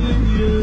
living you.